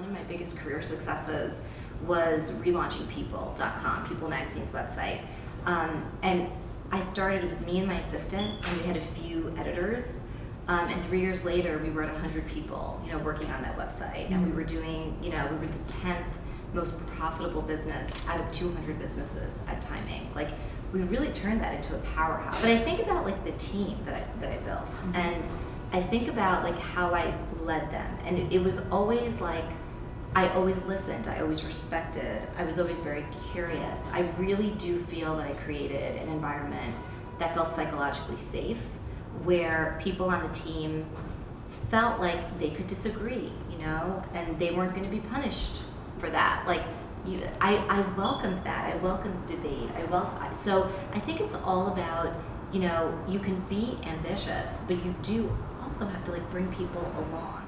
one of my biggest career successes was relaunching people.com, People Magazine's website. Um, and I started, it was me and my assistant, and we had a few editors. Um, and three years later, we were at 100 people, you know, working on that website. Mm-hmm. And we were doing, you know, we were the 10th most profitable business out of 200 businesses at Timing. Like, we really turned that into a powerhouse. But I think about like the team that I, that I built, mm-hmm. and I think about like how I led them, and it, it was always like I always listened, I always respected, I was always very curious. I really do feel that I created an environment that felt psychologically safe, where people on the team felt like they could disagree, you know, and they weren't going to be punished for that. Like, you, I, I welcomed that. I welcomed debate. I wel- so I think it's all about, you know, you can be ambitious, but you do also have to like bring people along.